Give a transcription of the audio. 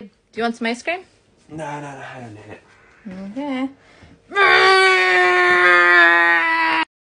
Babe, do you want some ice cream? No, no, no, I don't need it. Okay.